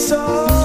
so